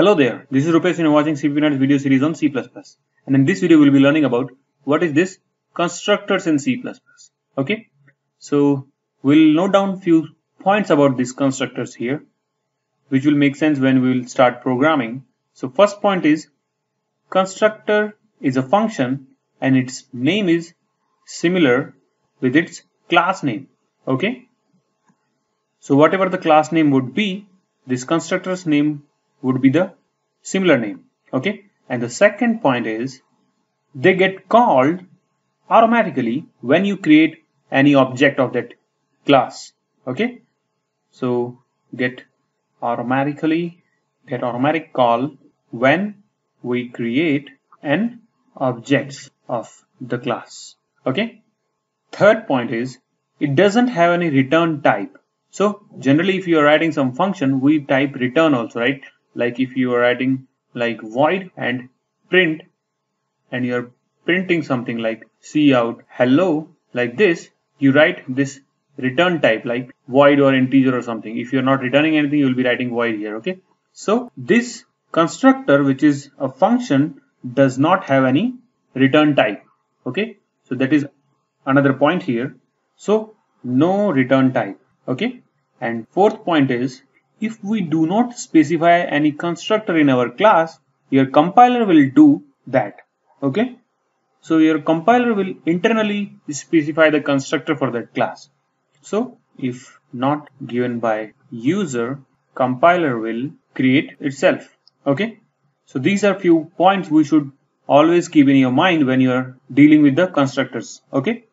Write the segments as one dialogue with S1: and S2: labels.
S1: Hello there, this is Rupesh and you're watching CppNuts video series on C++. And in this video we'll be learning about what is this constructors in C++. Okay, so we'll note down few points about these constructors here which will make sense when we will start programming. So first point is constructor is a function and its name is similar with its class name. Okay, so whatever the class name would be, this constructor's name would be the similar name. Okay. And the second point is they get called automatically when you create any object of that class. Okay. So get automatically get automatic call when we create an objects of the class. Okay. Third point is it doesn't have any return type. So generally if you are writing some function, we type return also, right? Like if you are writing like void and print and you're printing something like cout hello like this, you write this return type like void or integer or something. If you're not returning anything, you'll be writing void here, okay? So this constructor, which is a function, does not have any return type, okay? So that is another point here. So no return type okay and fourth point is if we do not specify any constructor in our class your compiler will do that okay? So your compiler will internally specify the constructor for that class. So if not given by user compiler will create itself okay? So these are few points we should always keep in your mind when you are dealing with the constructors okay?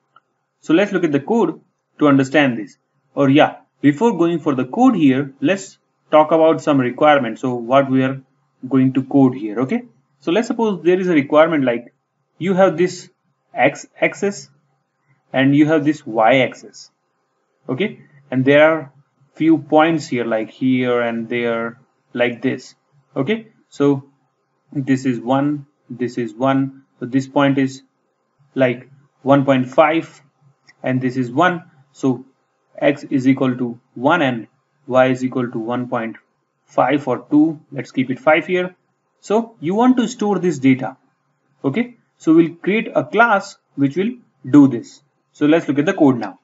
S1: So let's look at the code to understand this. Or yeah before going for the code here let's talk about some requirements so what we are going to code here okay? So let's suppose there is a requirement like you have this x axis and you have this y axis okay? And there are few points here like here and there like this okay? So this is one this is one so this point is like 1.5 and this is 1 so x is equal to 1 and y is equal to 1.5 or 2 let's keep it 5 here. So you want to store this data. Okay? So we'll create a class which will do this. So let's look at the code now.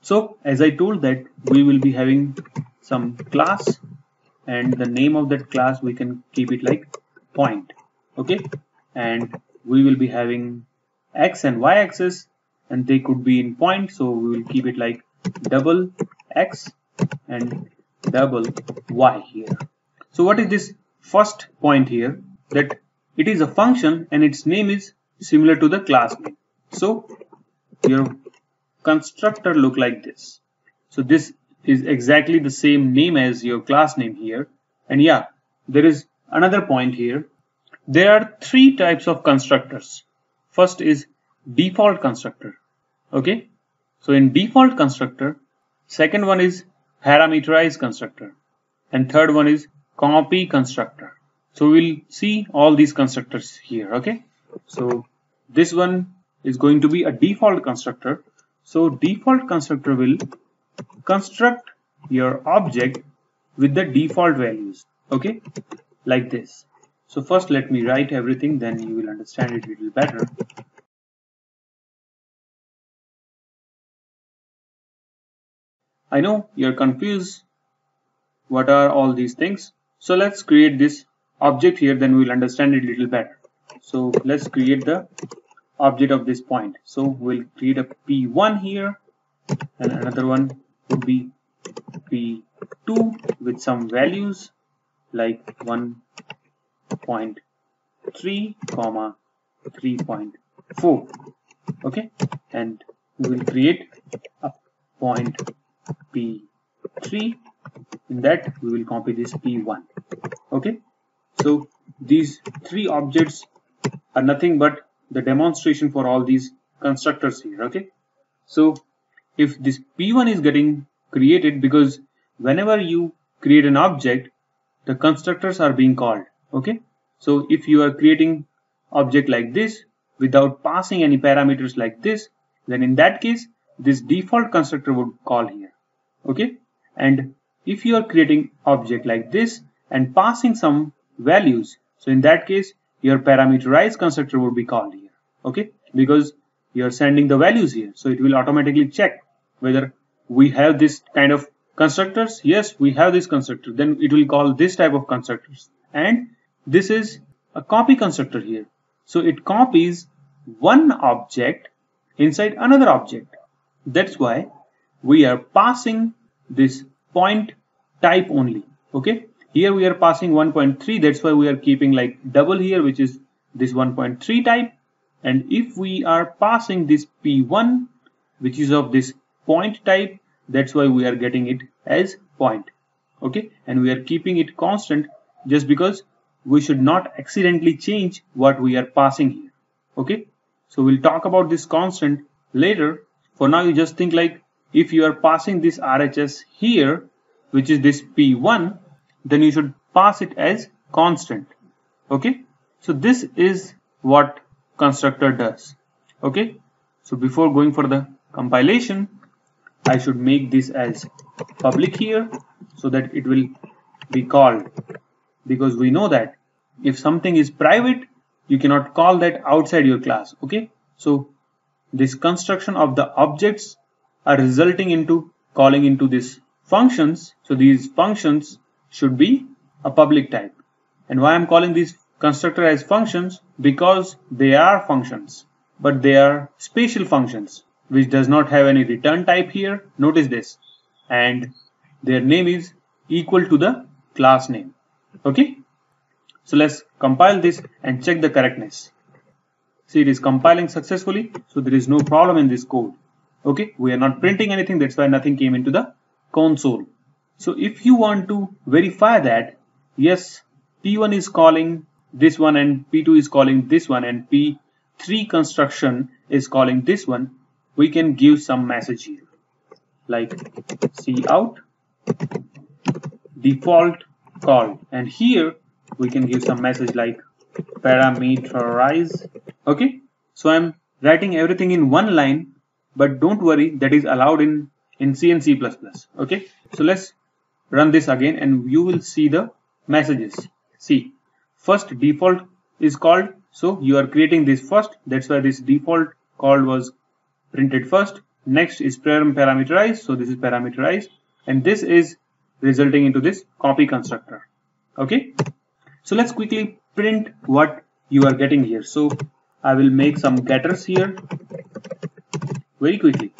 S1: So as I told that we will be having some class and the name of that class we can keep it like point. Okay? And we will be having x and y axis and they could be in point so we will keep it like double x and double y here. So what is this first point here that it is a function and its name is similar to the class name. So your constructor look like this. So this is exactly the same name as your class name here. And yeah, there is another point here. There are three types of constructors. First is default constructor. Okay, so in default constructor, second one is parameterized constructor and third one is copy constructor. So we'll see all these constructors here. Okay. So this one is going to be a default constructor. So default constructor will construct your object with the default values. Okay. Like this. So first let me write everything then you will understand it a little better. I know you're confused. What are all these things? So let's create this object here, then we'll understand it a little better. So let's create the object of this point. So we'll create a P1 here and another one would be P2 with some values like 1.3 comma 3.4 okay and we will create a point p3 in that we will copy this p1 okay? So these three objects are nothing but the demonstration for all these constructors here. Okay? So if this p1 is getting created because whenever you create an object the constructors are being called. Okay? So if you are creating object like this without passing any parameters like this then in that case this default constructor would call here okay and if you are creating object like this and passing some values. So in that case, your parameterized constructor would be called here. Okay, because you're sending the values here. So it will automatically check whether we have this kind of constructors. Yes, we have this constructor. Then it will call this type of constructors. And this is a copy constructor here. So it copies one object inside another object. That's why we are passing this point type only. Okay. Here we are passing 1.3. That's why we are keeping like double here, which is this 1.3 type. And if we are passing this P1, which is of this point type, that's why we are getting it as point. Okay. And we are keeping it constant just because we should not accidentally change what we are passing here. Okay. So we'll talk about this constant later. For now, you just think like if you are passing this RHS here, which is this P1, then you should pass it as constant. Okay. So this is what constructor does. Okay. So before going for the compilation, I should make this as public here so that it will be called because we know that if something is private you cannot call that outside your class okay so this construction of the objects are resulting into calling into these functions. So these functions should be a public type. And why I'm calling these constructor as functions? Because they are functions but they are special functions which does not have any return type here. Notice this. And their name is equal to the class name. Okay? So let's compile this and check the correctness. See it is compiling successfully so there is no problem in this code okay we are not printing anything that's why nothing came into the console. So if you want to verify that yes p1 is calling this one and p2 is calling this one and p3 construction is calling this one we can give some message here. Like cout default call and here we can give some message like parameterize. Okay so i'm writing everything in one line but don't worry that is allowed in in c and c++ okay? So let's run this again and you will see the messages. See first default is called so you are creating this first that's why this default call was printed first. Next is parameterized so this is parameterized. And this is resulting into this copy constructor okay? So let's quickly print what you are getting here. So I will make some getters here very quickly.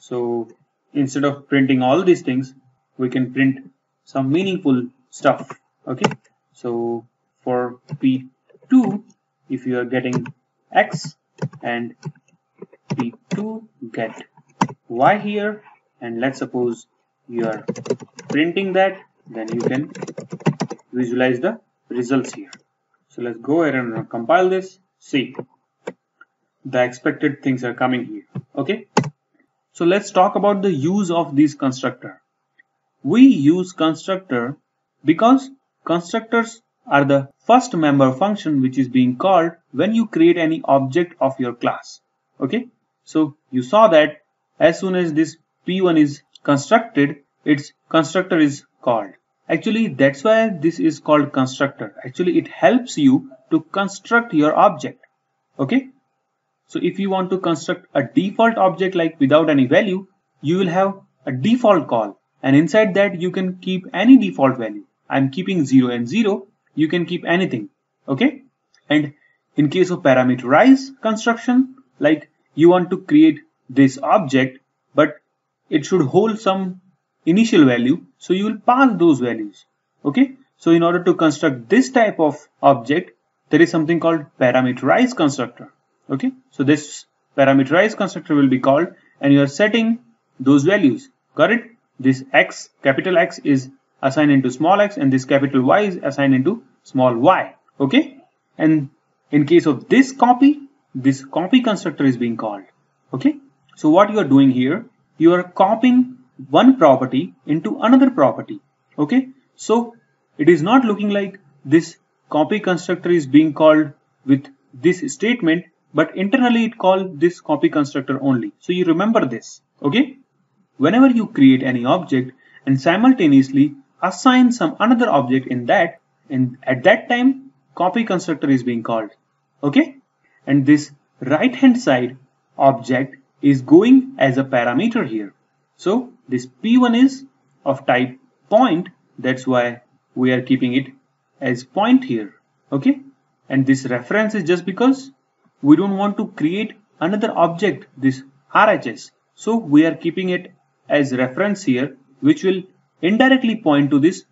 S1: So instead of printing all these things we can print some meaningful stuff okay? So for p2 if you are getting x and p2 get y here. And let's suppose you are printing that then you can visualize the results here. So let's go ahead and compile this. See the expected things are coming here. Okay? So let's talk about the use of this constructor. We use constructor because constructors are the first member function which is being called when you create any object of your class. Okay? So you saw that as soon as this p1 is constructed its constructor is called. Actually that's why this is called constructor. Actually it helps you to construct your object. Okay so if you want to construct a default object like without any value you will have a default call. And inside that you can keep any default value. I'm keeping 0 and 0 you can keep anything. Okay? And in case of parameterized construction like you want to create this object but it should hold some initial value so you will pass those values. Okay? So in order to construct this type of object there is something called parameterized constructor okay? So this parameterized constructor will be called and you are setting those values. Got it? This x capital x is assigned into small x and this capital y is assigned into small y. Okay? And in case of this copy this copy constructor is being called. Okay? So what you are doing here you are copying one property into another property. Okay? So it is not looking like this copy constructor is being called with this statement but internally it called this copy constructor only. So you remember this okay? Whenever you create any object and simultaneously assign some another object in that and at that time copy constructor is being called okay? And this right hand side object is going as a parameter here. So this p1 is of type point. That's why we are keeping it as point here okay? And this reference is just because we don't want to create another object this RHS so we are keeping it as reference here which will indirectly point to this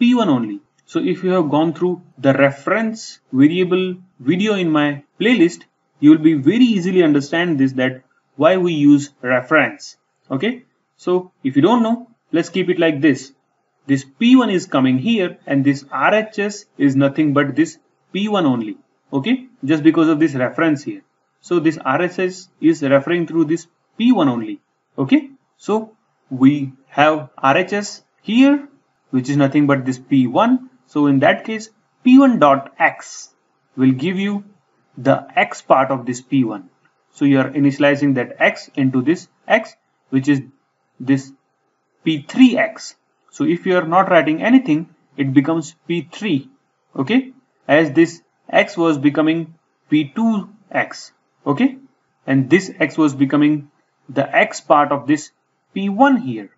S1: P1 only. So if you have gone through the reference variable video in my playlist you will be very easily understand this that why we use reference. Okay? So if you don't know let's keep it like this. This P1 is coming here and this RHS is nothing but this P1 only okay? Just because of this reference here. So this RHS is referring through this P1 only. Okay? So we have RHS here which is nothing but this P1 so in that case P1 dot X will give you the X part of this P1 so you are initializing that X into this X which is this P3X so if you are not writing anything, it becomes P3, okay? As this x was becoming P2x, okay? And this x was becoming the x part of this P1 here.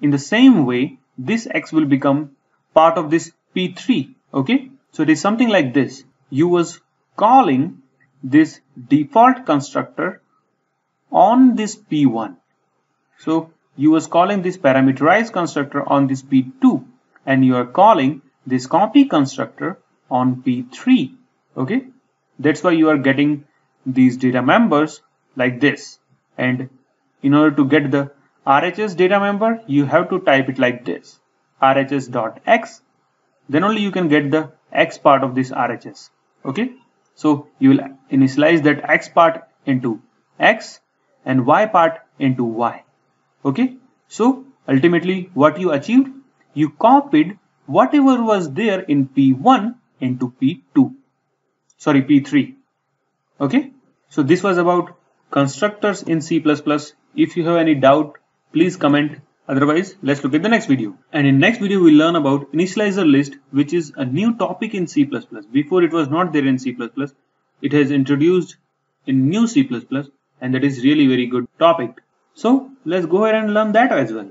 S1: In the same way, this x will become part of this P3, okay? So it is something like this. You was calling this default constructor on this P1. So you was calling this parameterized constructor on this p2 and you are calling this copy constructor on p3 okay? That's why you are getting these data members like this. And in order to get the RHS data member you have to type it like this. RHS.x then only you can get the x part of this RHS okay? So you will initialize that x part into x and y part into y. Okay? So ultimately what you achieved? You copied whatever was there in p1 into p2 sorry p3 okay? So this was about constructors in c++ if you have any doubt please comment. Otherwise let's look at the next video. And in next video we'll learn about initializer list which is a new topic in c++ before it was not there in c++ it has introduced in new c++ and that is really very good topic. So let's go ahead and learn that as well.